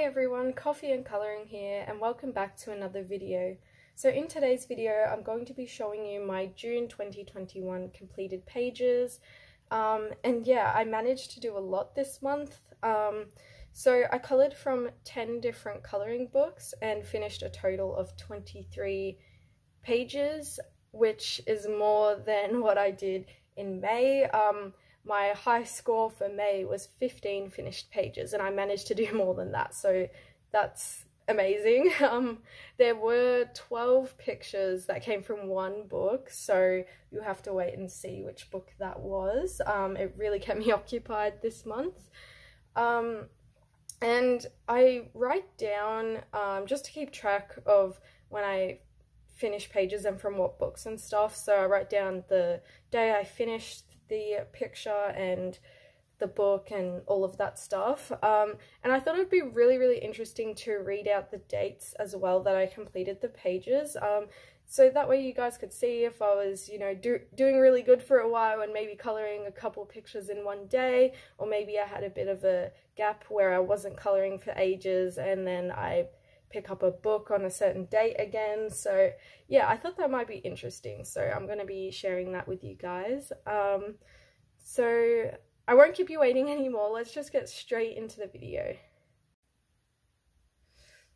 Hey everyone, Coffee and Colouring here and welcome back to another video. So in today's video I'm going to be showing you my June 2021 completed pages um, and yeah I managed to do a lot this month. Um, so I coloured from 10 different colouring books and finished a total of 23 pages which is more than what I did in May. Um, my high score for May was 15 finished pages and I managed to do more than that so that's amazing. Um, there were 12 pictures that came from one book so you have to wait and see which book that was. Um, it really kept me occupied this month. Um, and I write down um, just to keep track of when I finish pages and from what books and stuff. So I write down the day I finished the picture and the book and all of that stuff. Um, and I thought it would be really, really interesting to read out the dates as well that I completed the pages. Um, so that way you guys could see if I was, you know, do, doing really good for a while and maybe colouring a couple pictures in one day, or maybe I had a bit of a gap where I wasn't colouring for ages and then I pick up a book on a certain date again. So yeah, I thought that might be interesting. So I'm going to be sharing that with you guys. Um, so I won't keep you waiting anymore. Let's just get straight into the video.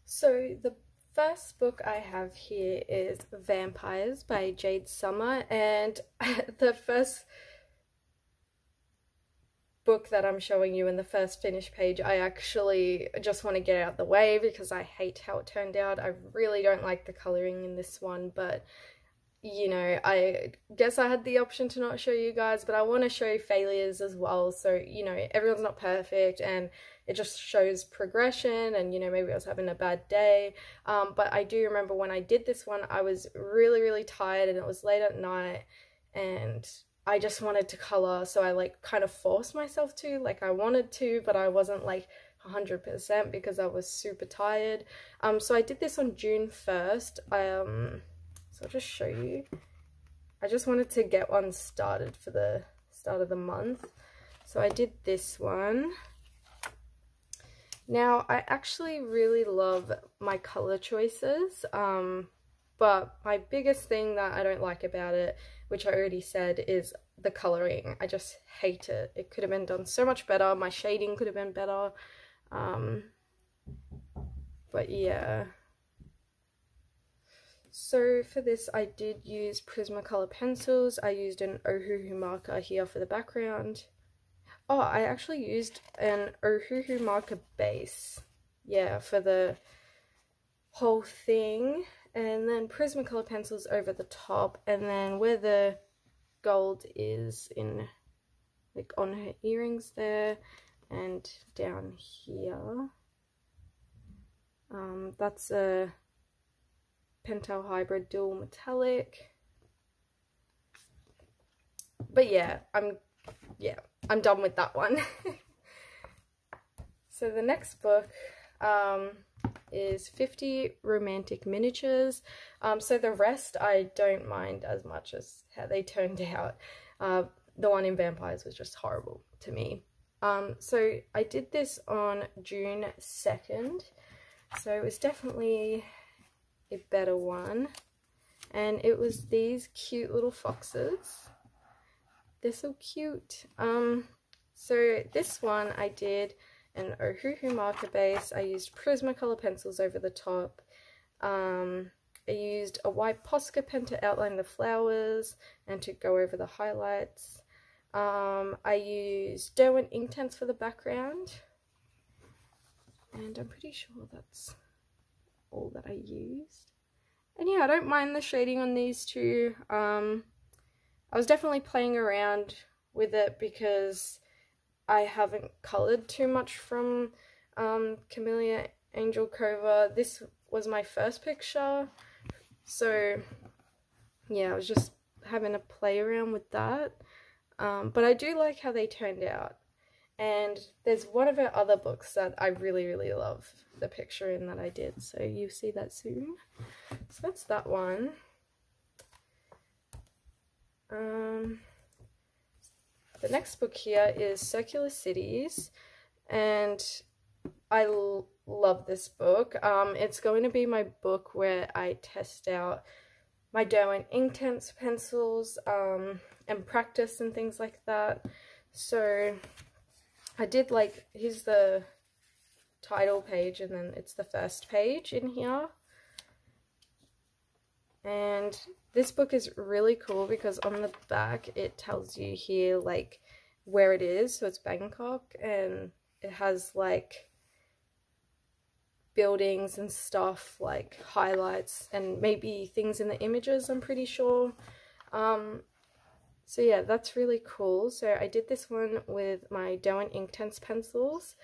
So the first book I have here is Vampires by Jade Summer and the first book that I'm showing you in the first finished page, I actually just want to get out the way because I hate how it turned out. I really don't like the colouring in this one, but you know, I guess I had the option to not show you guys, but I want to show failures as well. So, you know, everyone's not perfect and it just shows progression and, you know, maybe I was having a bad day. Um, but I do remember when I did this one, I was really, really tired and it was late at night and I just wanted to color, so I like kind of forced myself to, like I wanted to, but I wasn't like 100% because I was super tired. Um, so I did this on June 1st. Um, so I'll just show you. I just wanted to get one started for the start of the month. So I did this one. Now, I actually really love my color choices, um, but my biggest thing that I don't like about it which I already said is the colouring. I just hate it. It could have been done so much better. My shading could have been better. Um, but yeah. So for this I did use Prismacolor pencils. I used an Ohuhu marker here for the background. Oh, I actually used an Ohuhu marker base. Yeah, for the whole thing and then Prismacolor pencils over the top and then where the gold is in like on her earrings there and down here. Um, that's a Pentel Hybrid Dual Metallic. But yeah I'm yeah I'm done with that one. So the next book um, is 50 romantic miniatures. Um, so the rest I don't mind as much as how they turned out. Uh, the one in Vampires was just horrible to me. Um, so I did this on June 2nd. So it was definitely a better one. And it was these cute little foxes. They're so cute. Um, so this one I did an Ohuhu marker base. I used Prismacolor pencils over the top. Um, I used a white Posca pen to outline the flowers and to go over the highlights. Um, I used Derwent Inktense for the background. And I'm pretty sure that's all that I used. And yeah, I don't mind the shading on these two. Um, I was definitely playing around with it because I haven't coloured too much from um, Camellia Angel Cova. This was my first picture, so yeah, I was just having a play around with that. Um, but I do like how they turned out. And there's one of her other books that I really, really love the picture in that I did. So you see that soon. So that's that one. Um, the next book here is Circular Cities, and I love this book. Um, it's going to be my book where I test out my Derwent Inktense pencils um, and practice and things like that. So I did like, here's the title page and then it's the first page in here. And this book is really cool because on the back it tells you here like where it is. So it's Bangkok and it has like buildings and stuff like highlights and maybe things in the images I'm pretty sure. Um, so yeah that's really cool. So I did this one with my Derwent Inktense pencils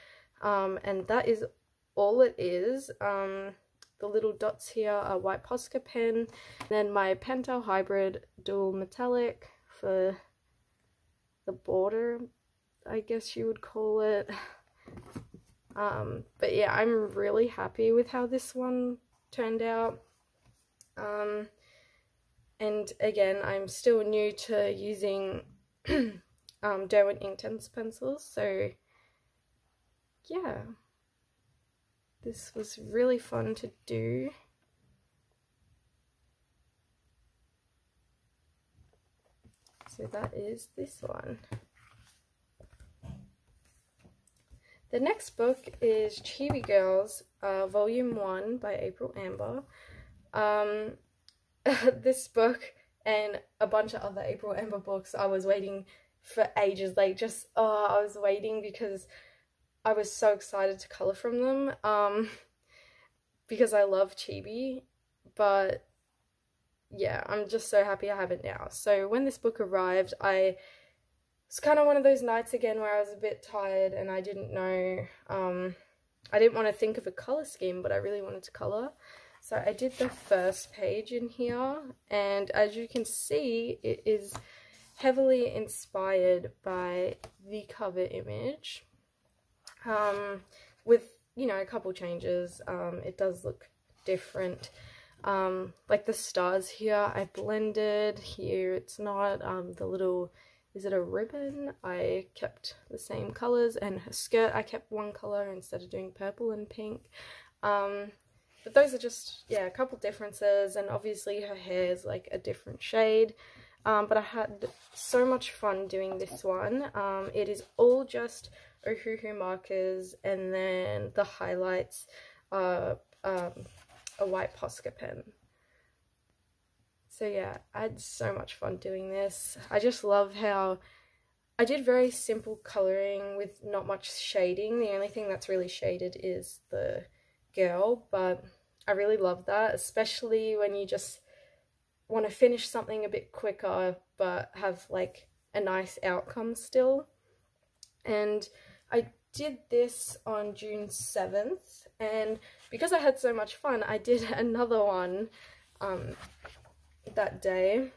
um, and that is all it is. Um, the little dots here are white Posca pen. And then my Pentel Hybrid dual metallic for the border I guess you would call it. Um, but yeah, I'm really happy with how this one turned out. Um, and again, I'm still new to using um, Derwent Inktense pencils, so yeah, this was really fun to do. So that is this one. The next book is Chibi Girls, uh, Volume 1 by April Amber. Um, this book and a bunch of other April Amber books I was waiting for ages. Like, just, oh, I was waiting because I was so excited to colour from them. Um, because I love Chibi. But, yeah, I'm just so happy I have it now. So, when this book arrived, I it's kind of one of those nights again where I was a bit tired and I didn't know, um, I didn't want to think of a colour scheme, but I really wanted to colour. So I did the first page in here, and as you can see, it is heavily inspired by the cover image. Um, with, you know, a couple changes. Um, it does look different. Um, like the stars here, I blended. Here it's not. Um, the little is it a ribbon? I kept the same colours and her skirt I kept one colour instead of doing purple and pink. Um, but those are just, yeah, a couple differences and obviously her hair is like a different shade. Um, but I had so much fun doing this one. Um, it is all just Ohuhu markers and then the highlights are um, a white Posca pen. So yeah, I had so much fun doing this. I just love how I did very simple colouring with not much shading. The only thing that's really shaded is the girl, but I really love that, especially when you just want to finish something a bit quicker but have like a nice outcome still. And I did this on June 7th and because I had so much fun I did another one um, that day,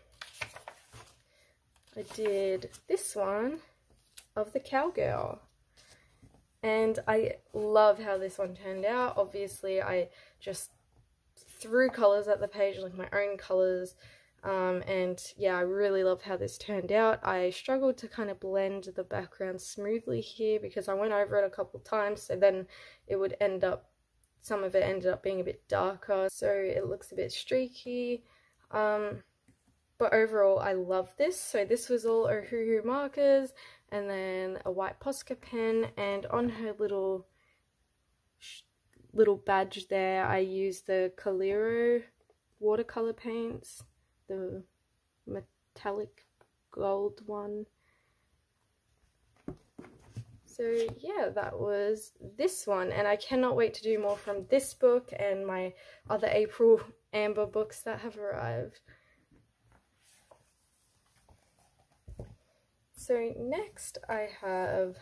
I did this one of the cowgirl. And I love how this one turned out. Obviously, I just threw colours at the page, like my own colours. Um, and yeah, I really love how this turned out. I struggled to kind of blend the background smoothly here because I went over it a couple times. So then it would end up, some of it ended up being a bit darker. So it looks a bit streaky. Um, but overall, I love this. So this was all Ohuhu markers and then a white Posca pen and on her little little badge there, I used the Calero watercolor paints, the metallic gold one. So yeah, that was this one and I cannot wait to do more from this book and my other April Amber books that have arrived. So next I have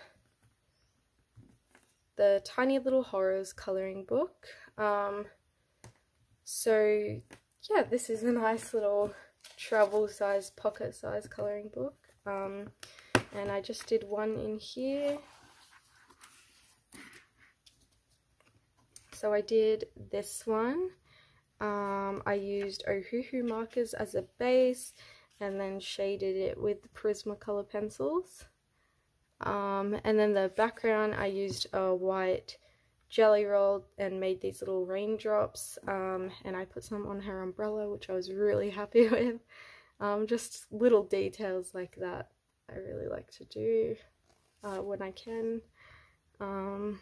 the Tiny Little Horrors colouring book. Um, so yeah, this is a nice little travel size, pocket size colouring book. Um, and I just did one in here. So I did this one um, I used Ohuhu markers as a base and then shaded it with Prismacolor pencils. Um, and then the background I used a white jelly rolled and made these little raindrops um, and I put some on her umbrella which I was really happy with. Um, just little details like that I really like to do uh, when I can. Um,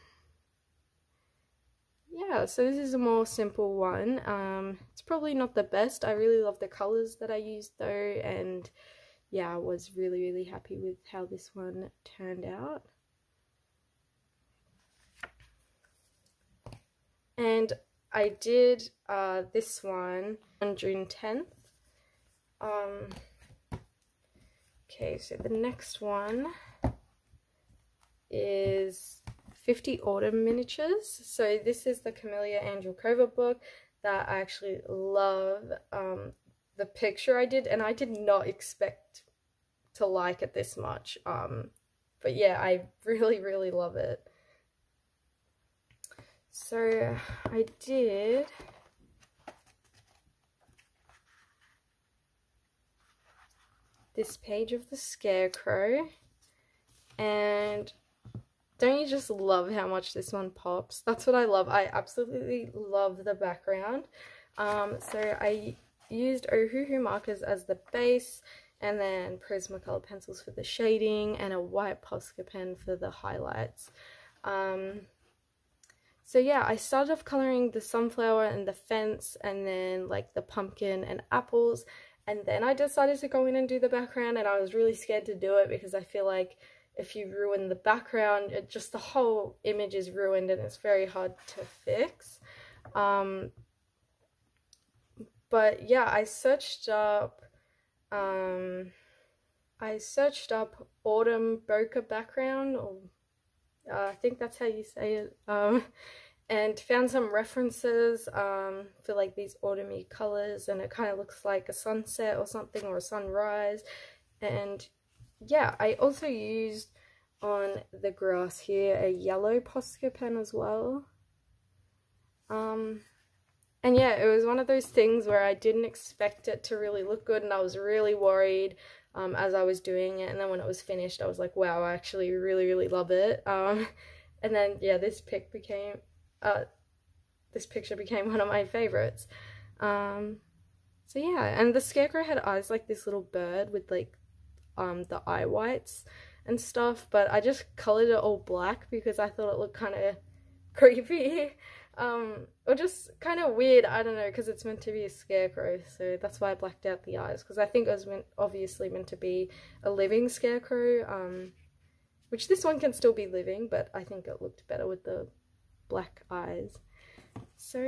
yeah, so this is a more simple one. Um, it's probably not the best. I really love the colours that I used though and yeah, I was really, really happy with how this one turned out. And I did uh, this one on June 10th. Um, okay, so the next one is 50 Autumn Miniatures. So this is the Camelia Angelkova book that I actually love. Um, the picture I did, and I did not expect to like it this much. Um, but yeah, I really, really love it. So I did this page of the scarecrow and don't you just love how much this one pops? That's what I love. I absolutely love the background. Um, so I used Ohuhu markers as the base and then Prismacolor pencils for the shading and a white Posca pen for the highlights. Um, so yeah, I started off colouring the sunflower and the fence and then like the pumpkin and apples and then I decided to go in and do the background and I was really scared to do it because I feel like if you ruin the background, it just the whole image is ruined and it's very hard to fix. Um, but yeah, I searched up, um, I searched up autumn bokeh background, or uh, I think that's how you say it, um, and found some references um, for like these autumny colors, and it kind of looks like a sunset or something or a sunrise, and yeah, I also used on the grass here a yellow Posca pen as well. Um, and yeah, it was one of those things where I didn't expect it to really look good and I was really worried um, as I was doing it. And then when it was finished, I was like, wow, I actually really, really love it. Um, and then, yeah, this pic became, uh, this picture became one of my favorites. Um, so yeah, and the scarecrow had eyes like this little bird with like um, the eye whites and stuff, but I just colored it all black because I thought it looked kind of creepy um, or just kind of weird, I don't know, because it's meant to be a scarecrow, so that's why I blacked out the eyes, because I think it was meant, obviously meant to be a living scarecrow, um, which this one can still be living, but I think it looked better with the black eyes. So,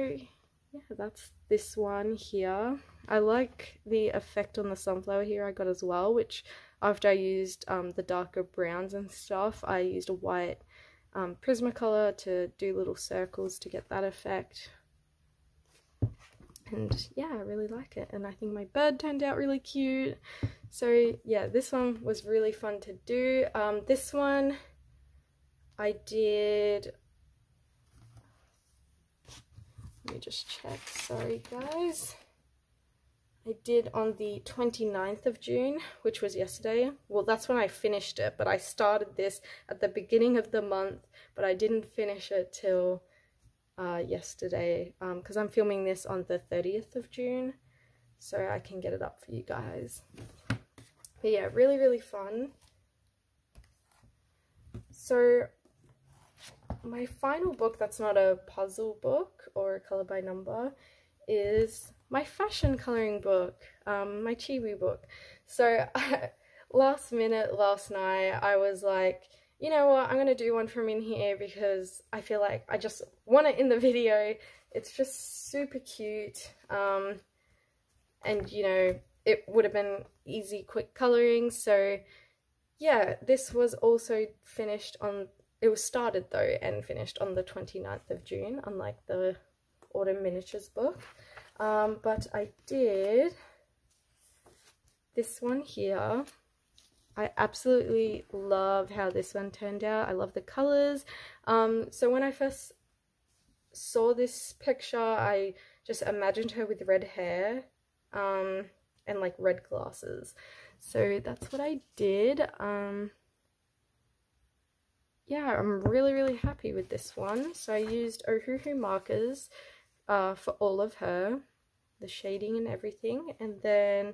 yeah, that's this one here. I like the effect on the sunflower here I got as well, which after I used um, the darker browns and stuff, I used a white um, Prismacolor to do little circles to get that effect. And yeah, I really like it. And I think my bird turned out really cute. So yeah, this one was really fun to do. Um, this one I did... Let me just check. Sorry, guys. I did on the 29th of June, which was yesterday. Well, that's when I finished it, but I started this at the beginning of the month, but I didn't finish it till uh, yesterday because um, I'm filming this on the 30th of June, so I can get it up for you guys. But yeah, really, really fun. So my final book that's not a puzzle book or a color by number is my fashion coloring book, um, my chibi book. So last minute, last night, I was like, you know what, I'm going to do one from in here because I feel like I just want it in the video. It's just super cute. Um, and, you know, it would have been easy, quick coloring. So, yeah, this was also finished on, it was started though and finished on the 29th of June, unlike the Autumn Miniatures book. Um, but I did this one here. I absolutely love how this one turned out. I love the colors. Um, so when I first saw this picture, I just imagined her with red hair um, and like red glasses. So that's what I did. Um, yeah, I'm really, really happy with this one. So I used Ohuhu markers uh, for all of her, the shading and everything. And then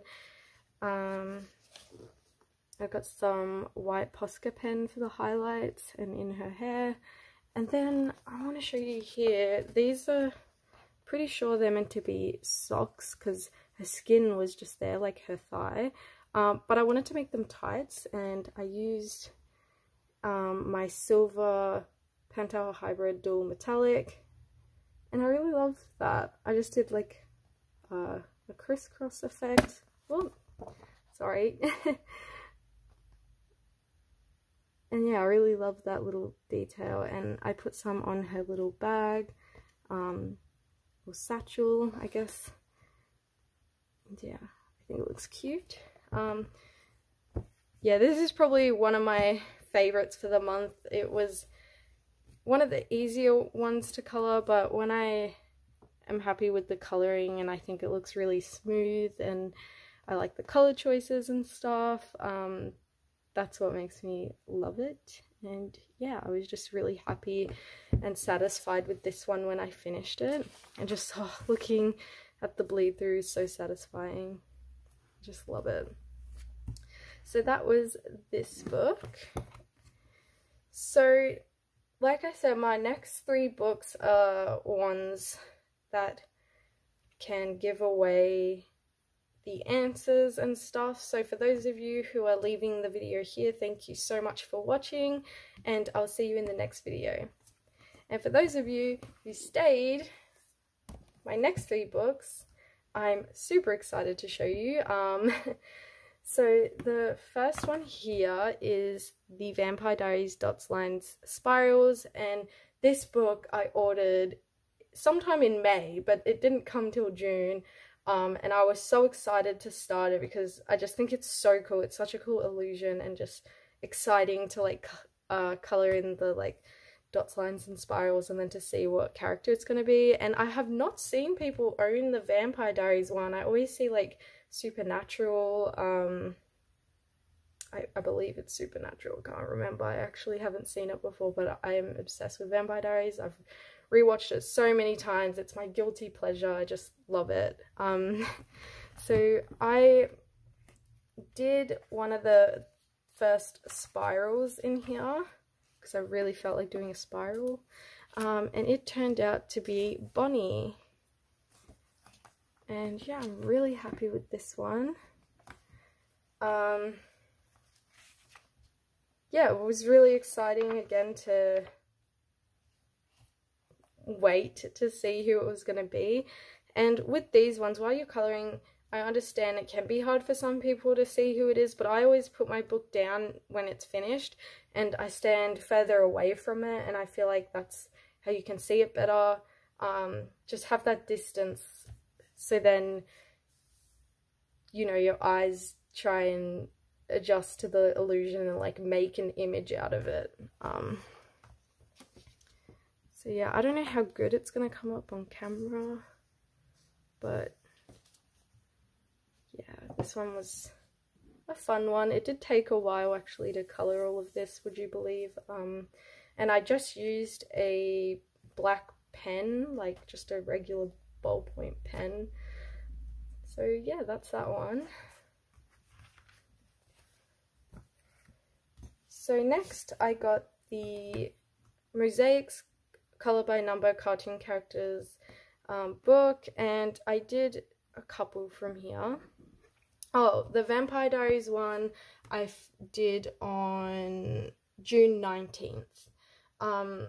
um, I got some white Posca pen for the highlights and in her hair. And then I want to show you here, these are pretty sure they're meant to be socks because her skin was just there like her thigh. Um, but I wanted to make them tights and I used um, my silver Pentel Hybrid Dual Metallic and I really love that. I just did like uh, a crisscross effect. Oh, sorry. and yeah, I really love that little detail and I put some on her little bag um, or satchel, I guess. And yeah, I think it looks cute. Um, yeah, this is probably one of my favorites for the month. It was one of the easier ones to color, but when I am happy with the coloring and I think it looks really smooth and I like the color choices and stuff, um, that's what makes me love it. And yeah, I was just really happy and satisfied with this one when I finished it. And just oh, looking at the bleed through is so satisfying. Just love it. So that was this book. So, like I said, my next three books are ones that can give away the answers and stuff. So for those of you who are leaving the video here, thank you so much for watching and I'll see you in the next video. And for those of you who stayed, my next three books, I'm super excited to show you. Um, so the first one here is the Vampire Diaries Dots Lines Spirals and this book I ordered sometime in May, but it didn't come till June. Um, and I was so excited to start it because I just think it's so cool. It's such a cool illusion and just exciting to like uh, color in the like dots, lines, and spirals and then to see what character it's going to be. And I have not seen people own the Vampire Diaries one. I always see like Supernatural. Um, I, I believe it's Supernatural. Can't remember. I actually haven't seen it before, but I am obsessed with Vampire Diaries. I've rewatched it so many times. It's my guilty pleasure. I just love it. Um, so I did one of the first spirals in here because I really felt like doing a spiral. Um, and it turned out to be Bonnie. And yeah, I'm really happy with this one. Um, yeah, it was really exciting again to wait to see who it was going to be. And with these ones, while you're colouring, I understand it can be hard for some people to see who it is, but I always put my book down when it's finished and I stand further away from it and I feel like that's how you can see it better. Um, just have that distance so then, you know, your eyes try and adjust to the illusion and like make an image out of it. Um, so yeah, I don't know how good it's going to come up on camera, but yeah, this one was a fun one. It did take a while actually to colour all of this, would you believe? Um, and I just used a black pen, like just a regular ballpoint pen. So yeah, that's that one. So next I got the Mosaics color by number cartoon characters um, book and I did a couple from here. Oh, the Vampire Diaries one I did on June 19th. Um,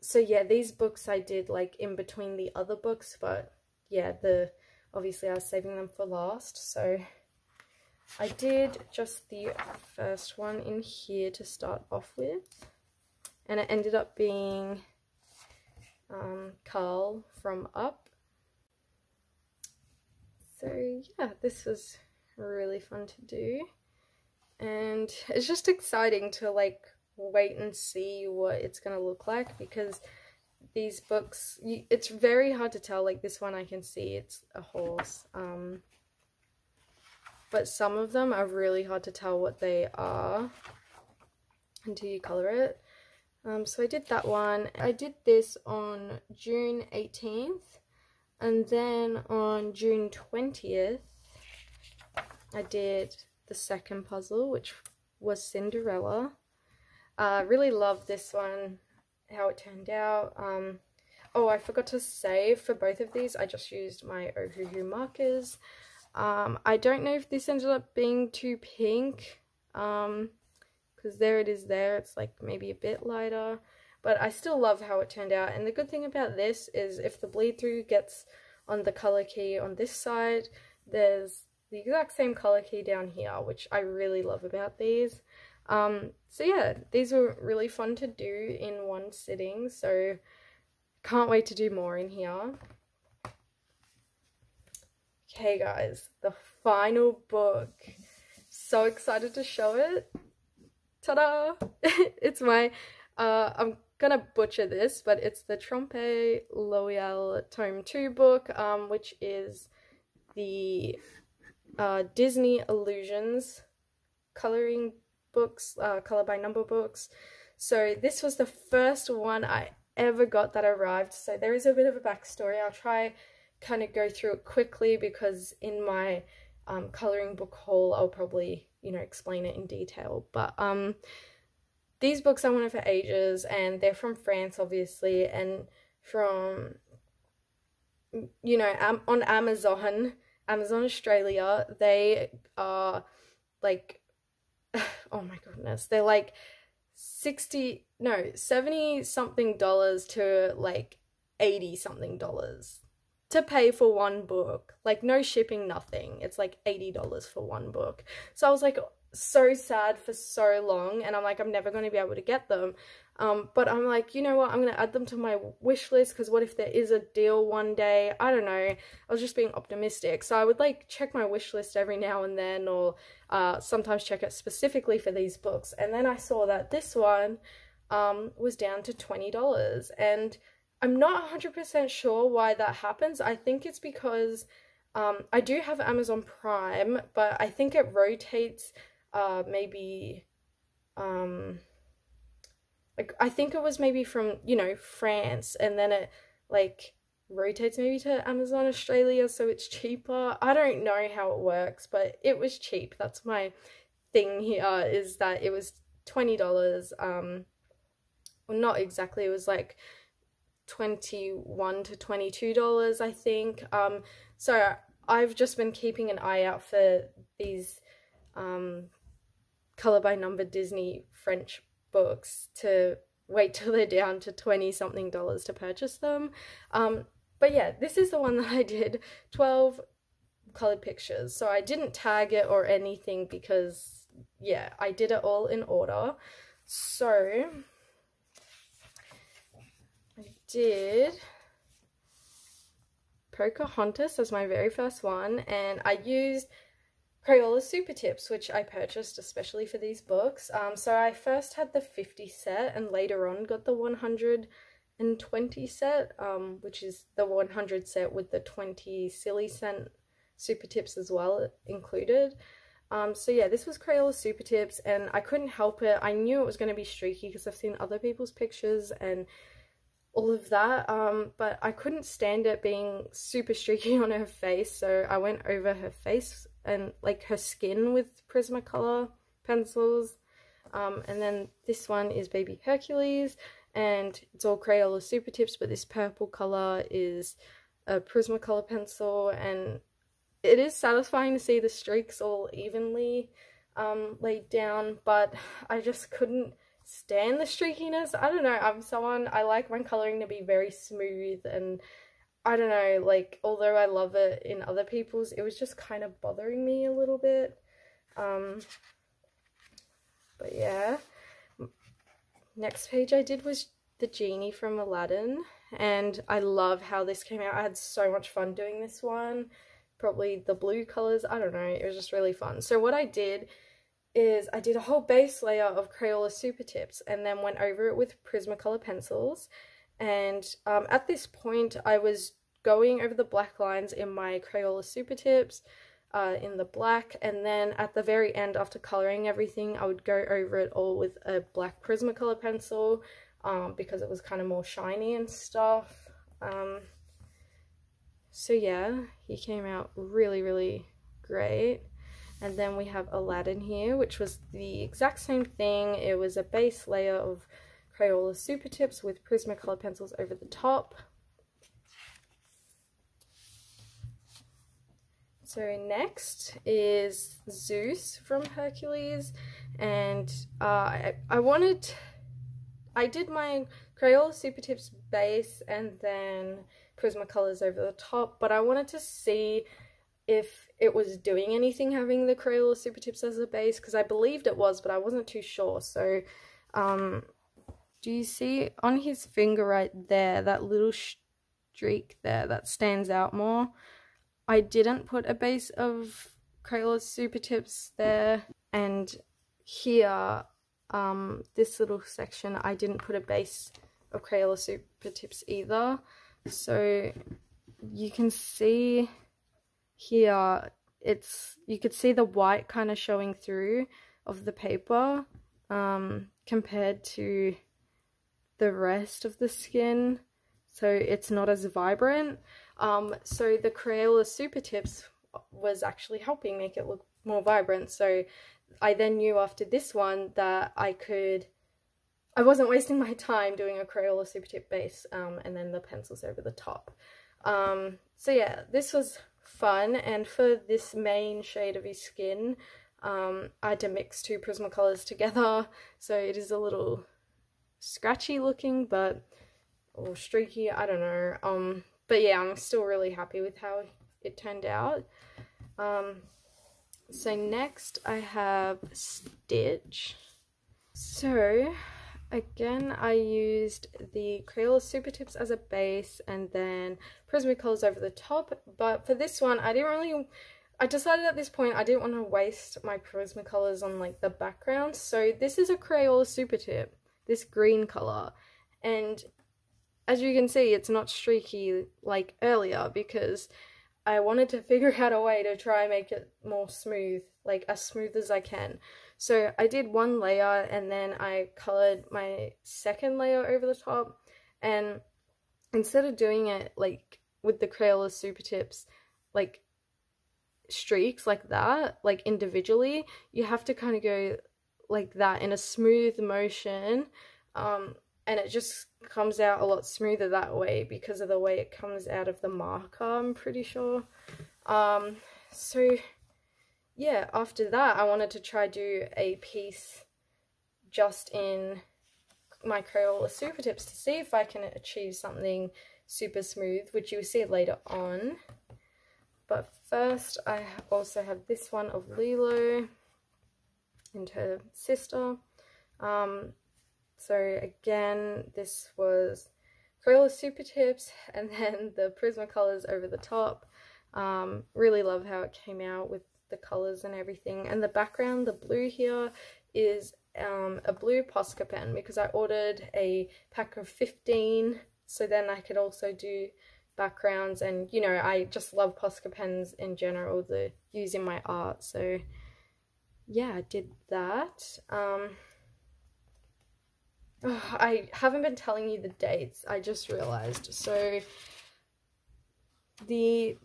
so yeah, these books I did like in between the other books, but yeah, the obviously I was saving them for last. So I did just the first one in here to start off with. And it ended up being um, Carl from Up. So yeah, this was really fun to do. And it's just exciting to like wait and see what it's going to look like because these books, you, it's very hard to tell. Like this one I can see it's a horse. Um, but some of them are really hard to tell what they are until you colour it. Um, so I did that one. I did this on June 18th and then on June 20th I did the second puzzle which was Cinderella. I uh, really loved this one, how it turned out. Um, oh, I forgot to say for both of these I just used my Ohuhu markers. Um, I don't know if this ended up being too pink. Um, because there it is there it's like maybe a bit lighter but I still love how it turned out and the good thing about this is if the bleed through gets on the color key on this side there's the exact same color key down here which I really love about these. Um, so yeah these were really fun to do in one sitting so can't wait to do more in here. Okay guys the final book. So excited to show it ta-da! it's my, uh, I'm gonna butcher this, but it's the Trompe L'Oeil Tome 2 book, um, which is the uh, Disney Illusions coloring books, uh, color by number books. So this was the first one I ever got that arrived. So there is a bit of a backstory. I'll try kind of go through it quickly because in my um, coloring book haul I'll probably you know, explain it in detail. But um, these books I wanted for ages, and they're from France, obviously, and from, you know, um, on Amazon, Amazon Australia, they are like, oh my goodness, they're like 60, no, 70 something dollars to like 80 something dollars to pay for one book. Like no shipping, nothing. It's like $80 for one book. So I was like so sad for so long and I'm like I'm never going to be able to get them. Um, but I'm like, you know what, I'm going to add them to my wish list because what if there is a deal one day? I don't know. I was just being optimistic. So I would like check my wish list every now and then or uh, sometimes check it specifically for these books. And then I saw that this one um, was down to $20 and I'm not 100% sure why that happens. I think it's because um, I do have Amazon Prime, but I think it rotates uh, maybe um, like I think it was maybe from, you know, France and then it like rotates maybe to Amazon Australia so it's cheaper. I don't know how it works, but it was cheap. That's my thing here is that it was $20 um well not exactly. It was like 21 to 22 dollars i think. Um so i've just been keeping an eye out for these um color by number disney french books to wait till they're down to 20 something dollars to purchase them. Um but yeah this is the one that i did 12 colored pictures. So i didn't tag it or anything because yeah i did it all in order. So did Pocahontas as my very first one and I used Crayola Super Tips which I purchased especially for these books. Um, so I first had the 50 set and later on got the 120 set um, which is the 100 set with the 20 silly scent super tips as well included. Um, so yeah, this was Crayola Super Tips and I couldn't help it. I knew it was going to be streaky because I've seen other people's pictures and all of that um, but I couldn't stand it being super streaky on her face so I went over her face and like her skin with Prismacolor pencils um, and then this one is Baby Hercules and it's all Crayola Super Tips but this purple color is a Prismacolor pencil and it is satisfying to see the streaks all evenly um, laid down but I just couldn't stand the streakiness. I don't know. I'm someone I like my coloring to be very smooth and I don't know, like although I love it in other people's, it was just kind of bothering me a little bit. Um but yeah. Next page I did was the genie from Aladdin and I love how this came out. I had so much fun doing this one. Probably the blue colors, I don't know. It was just really fun. So what I did is I did a whole base layer of Crayola Super Tips and then went over it with Prismacolor pencils. And um, at this point, I was going over the black lines in my Crayola Super Tips uh, in the black. And then at the very end, after coloring everything, I would go over it all with a black Prismacolor pencil. um, because it was kind of more shiny and stuff. Um, so yeah, he came out really, really great. And then we have Aladdin here, which was the exact same thing. It was a base layer of Crayola Super Tips with Prismacolor pencils over the top. So next is Zeus from Hercules, and uh, I, I wanted, I did my Crayola Super Tips base and then Prismacolors over the top, but I wanted to see if it was doing anything having the Crayola Super Tips as a base, because I believed it was, but I wasn't too sure. So, um, do you see on his finger right there, that little streak there that stands out more? I didn't put a base of Crayola Super Tips there, and here, um, this little section, I didn't put a base of Crayola Super Tips either. So you can see here, it's you could see the white kind of showing through of the paper um, compared to the rest of the skin. So it's not as vibrant. Um, so the Crayola Super Tips was actually helping make it look more vibrant. So I then knew after this one that I could, I wasn't wasting my time doing a Crayola Super Tip base um, and then the pencils over the top. Um, so yeah, this was fun and for this main shade of his skin, um, I had to mix two Prismacolors together. So it is a little scratchy looking, but or streaky, I don't know. Um, but yeah, I'm still really happy with how it turned out. Um, so next I have Stitch. So again, I used the Crayola Super Tips as a base and then Prismacolors over the top. But for this one, I didn't really... I decided at this point I didn't want to waste my Prismacolors on like the background. So this is a Crayola Super Tip, this green color. And as you can see, it's not streaky like earlier because I wanted to figure out a way to try and make it more smooth, like as smooth as I can. So I did one layer and then I colored my second layer over the top. And instead of doing it like with the Crayola Super Tips, like streaks like that, like individually, you have to kind of go like that in a smooth motion um, and it just comes out a lot smoother that way because of the way it comes out of the marker I'm pretty sure. Um so yeah after that I wanted to try do a piece just in my Crayola Super Tips to see if I can achieve something super smooth which you will see later on but first I also have this one of Lilo and her sister um, so again, this was Crayola Super Tips and then the Prismacolors over the top. Um, really love how it came out with the colours and everything. And the background, the blue here, is um, a blue Posca pen because I ordered a pack of 15 so then I could also do backgrounds and you know I just love Posca pens in general the use in my art so yeah I did that um, Oh, I haven't been telling you the dates, I just realized. So, the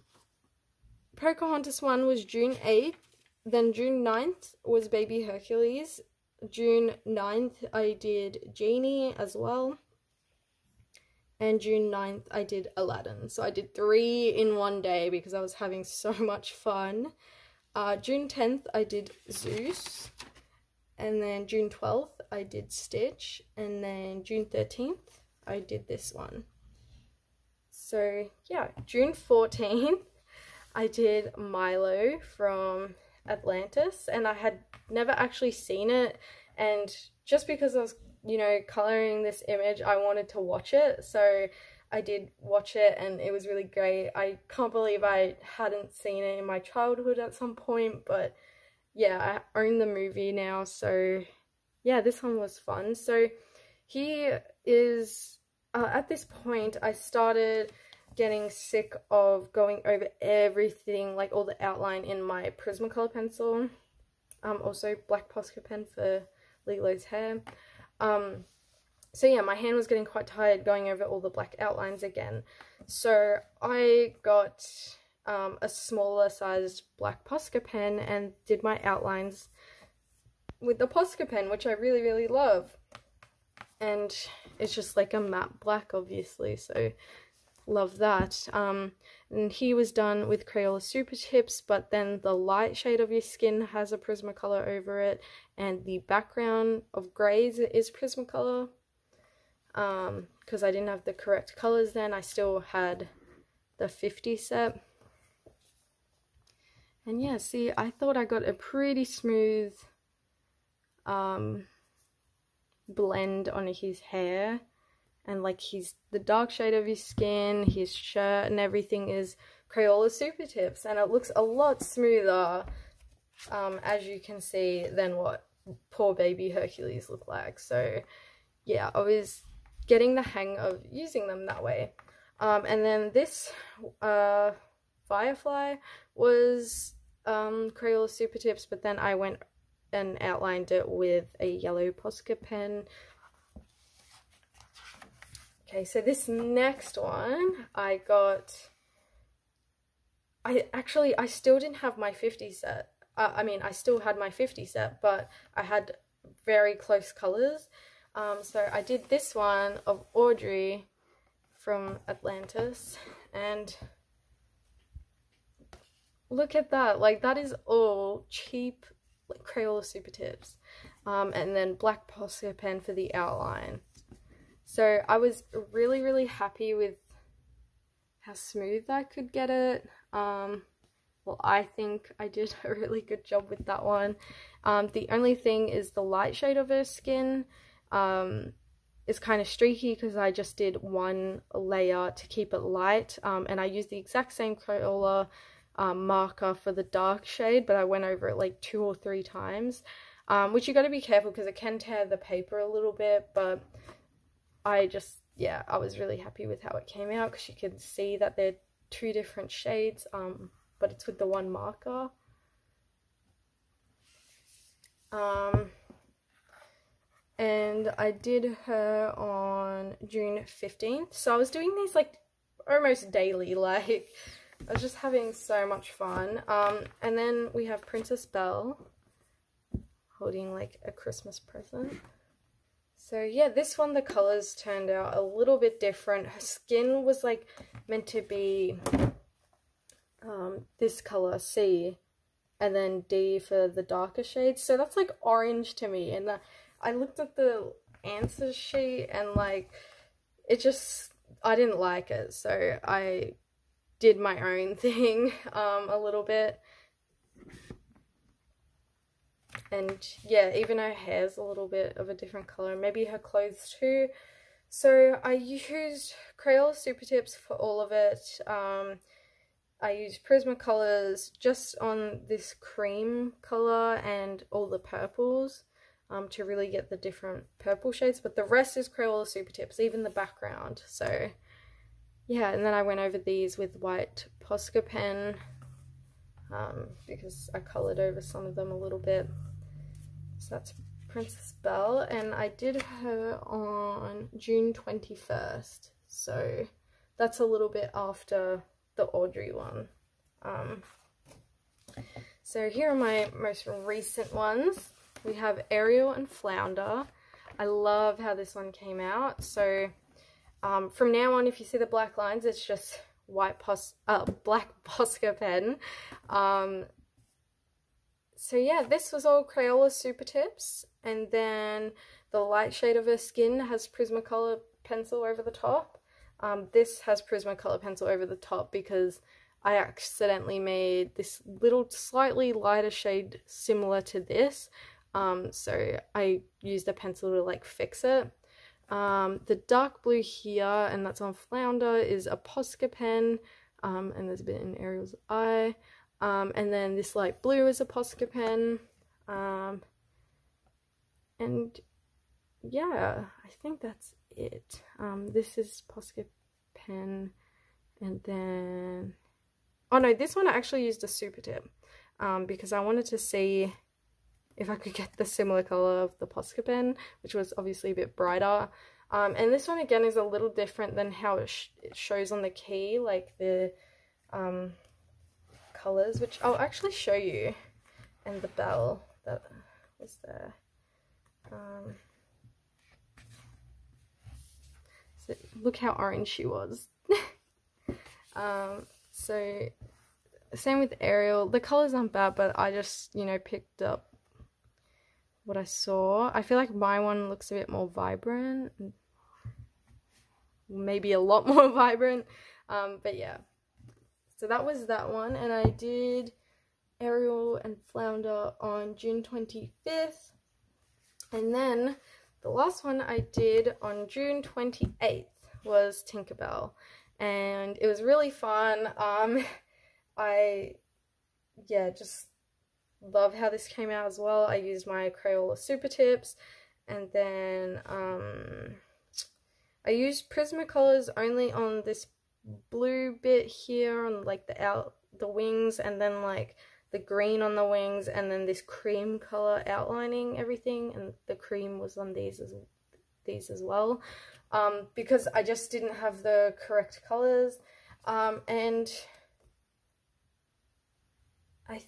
Pocahontas one was June 8th, then June 9th was Baby Hercules, June 9th I did Genie as well, and June 9th I did Aladdin. So I did three in one day because I was having so much fun. Uh, June 10th I did Zeus, and then June 12th I did Stitch and then June 13th I did this one. So yeah, June 14th I did Milo from Atlantis and I had never actually seen it and just because I was you know coloring this image I wanted to watch it so I did watch it and it was really great. I can't believe I hadn't seen it in my childhood at some point but yeah I own the movie now so yeah, this one was fun. So he is, uh, at this point, I started getting sick of going over everything, like all the outline in my Prismacolor pencil. Um, also black Posca pen for Lilo's hair. Um, so yeah, my hand was getting quite tired going over all the black outlines again. So I got um, a smaller sized black Posca pen and did my outlines with the Posca pen, which I really, really love. And it's just like a matte black, obviously, so love that. Um, and he was done with Crayola Super Tips, but then the light shade of your skin has a Prismacolor over it, and the background of greys is Prismacolor. Um, because I didn't have the correct colors then, I still had the 50 set. And yeah, see, I thought I got a pretty smooth um, blend on his hair. And like his, the dark shade of his skin, his shirt and everything is Crayola Super Tips. And it looks a lot smoother, um, as you can see, than what poor baby Hercules looked like. So yeah, I was getting the hang of using them that way. Um, and then this uh, Firefly was um, Crayola Super Tips, but then I went and outlined it with a yellow Posca pen. Okay, so this next one, I got, I actually, I still didn't have my 50 set. Uh, I mean, I still had my 50 set, but I had very close colors. Um, so I did this one of Audrey from Atlantis, and look at that like that is all cheap like Crayola super tips um, and then black Posca pen for the outline so I was really really happy with how smooth I could get it. Um, well I think I did a really good job with that one. Um, the only thing is the light shade of her skin um, is kind of streaky because I just did one layer to keep it light. Um, and I used the exact same Crayola um, marker for the dark shade, but I went over it like two or three times, um, which you got to be careful because it can tear the paper a little bit, but I just, yeah, I was really happy with how it came out because you can see that they're two different shades, um, but it's with the one marker. Um, and I did her on June 15th, so I was doing these like almost daily, like I was just having so much fun. Um, and then we have Princess Belle holding like a Christmas present. So yeah, this one the colors turned out a little bit different. Her skin was like meant to be um, this color C and then D for the darker shades. So that's like orange to me. And the, I looked at the answer sheet and like it just I didn't like it. So I did my own thing um, a little bit. And yeah, even her hair's a little bit of a different colour. Maybe her clothes too. So I used Crayola Super Tips for all of it. Um, I used Prismacolors just on this cream colour and all the purples um, to really get the different purple shades. But the rest is Crayola Super Tips, even the background. So yeah, and then I went over these with white Posca pen um, because I coloured over some of them a little bit. That's Princess Belle, and I did her on June 21st, so that's a little bit after the Audrey one. Um, so here are my most recent ones. We have Ariel and Flounder. I love how this one came out. So um, from now on, if you see the black lines, it's just white pos uh, black Posca pen. Um, so yeah, this was all Crayola Super Tips, and then the light shade of her skin has Prismacolor pencil over the top. Um, this has Prismacolor pencil over the top because I accidentally made this little slightly lighter shade similar to this. Um, so I used a pencil to like fix it. Um, the dark blue here, and that's on Flounder, is a Posca pen, um, and there's a bit in Ariel's eye. Um, and then this light blue is a Posca pen. Um, and yeah, I think that's it. Um, this is Posca pen, and then... Oh no, this one I actually used a super tip um, because I wanted to see if I could get the similar colour of the Posca pen, which was obviously a bit brighter. Um, and this one again is a little different than how it, sh it shows on the key, like the um, colors, which I'll actually show you, and the bell that was there. Um, so look how orange she was. um, so same with Ariel. The colors aren't bad, but I just, you know, picked up what I saw. I feel like my one looks a bit more vibrant. Maybe a lot more vibrant. Um, but yeah. So that was that one. And I did Ariel and Flounder on June 25th. And then the last one I did on June 28th was Tinkerbell. And it was really fun. Um, I, yeah, just love how this came out as well. I used my Crayola Super Tips. And then um, I used Prismacolors only on this blue bit here on like the out the wings and then like the green on the wings and then this cream color outlining everything and the cream was on these as these as well. Um, because I just didn't have the correct colors. Um, and I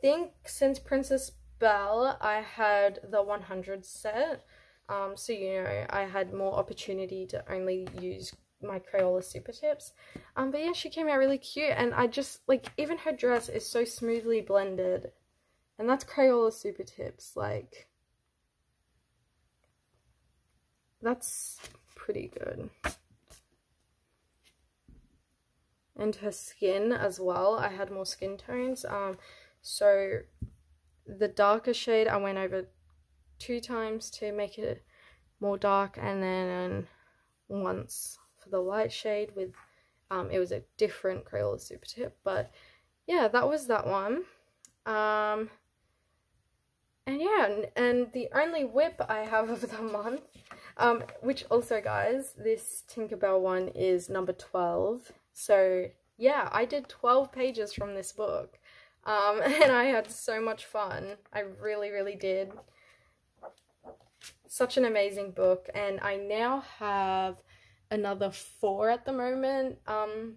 think since Princess Belle I had the 100 set. Um, so you know I had more opportunity to only use my Crayola Super Tips. Um, but yeah, she came out really cute, and I just, like, even her dress is so smoothly blended. And that's Crayola Super Tips, like, that's pretty good. And her skin as well, I had more skin tones. Um, so the darker shade I went over two times to make it more dark, and then once the light shade with um, it was a different Crayola Super Tip but yeah that was that one. Um, and yeah and, and, the only whip I have of the month um, which also guys this Tinkerbell one is number 12 so yeah I did 12 pages from this book um, and I had so much fun. I really really did. Such an amazing book and I now have another four at the moment. Um,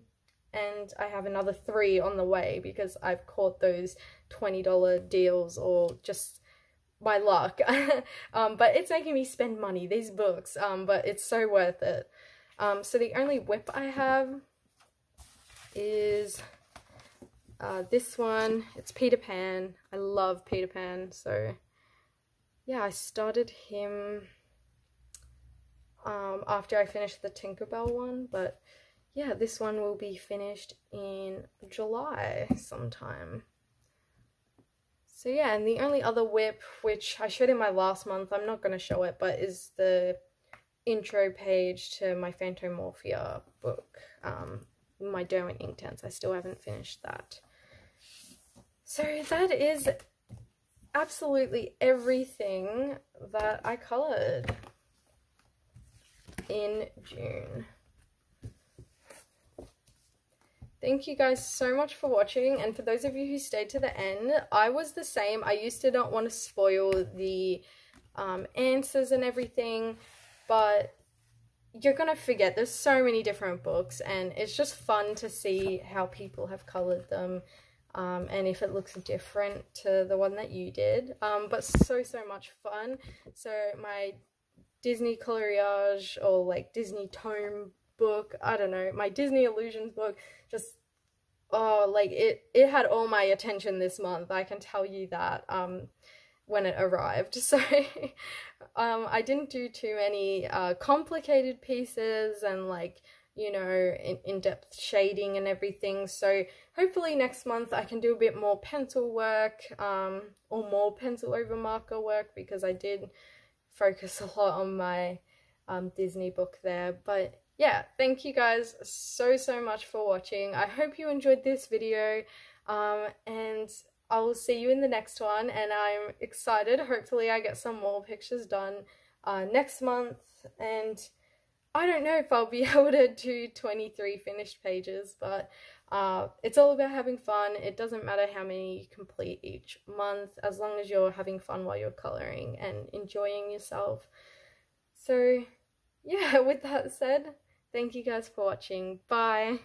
and I have another three on the way because I've caught those $20 deals or just my luck. um, but it's making me spend money, these books, um, but it's so worth it. Um, so the only whip I have is uh, this one. It's Peter Pan. I love Peter Pan, so yeah, I started him um, after I finish the Tinkerbell one, but yeah, this one will be finished in July sometime. So yeah, and the only other whip, which I showed in my last month, I'm not going to show it, but is the intro page to my Fantomorphia book, um, my Derwent Inktense. I still haven't finished that. So that is absolutely everything that I coloured in June. Thank you guys so much for watching and for those of you who stayed to the end, I was the same. I used to not want to spoil the um, answers and everything, but you're going to forget. There's so many different books and it's just fun to see how people have coloured them um, and if it looks different to the one that you did. Um, but so, so much fun. So my Disney Coloriage or like Disney Tome book. I don't know, my Disney Illusions book. Just oh, like it it had all my attention this month. I can tell you that. Um, when it arrived. So um, I didn't do too many uh, complicated pieces and like you know in, in-depth shading and everything so hopefully next month I can do a bit more pencil work um, or more pencil over marker work because I did focus a lot on my um, Disney book there. But yeah, thank you guys so, so much for watching. I hope you enjoyed this video um, and I will see you in the next one and I'm excited. Hopefully I get some more pictures done uh, next month and I don't know if I'll be able to do 23 finished pages, but uh, it's all about having fun. It doesn't matter how many you complete each month, as long as you're having fun while you're colouring and enjoying yourself. So, yeah, with that said, thank you guys for watching. Bye.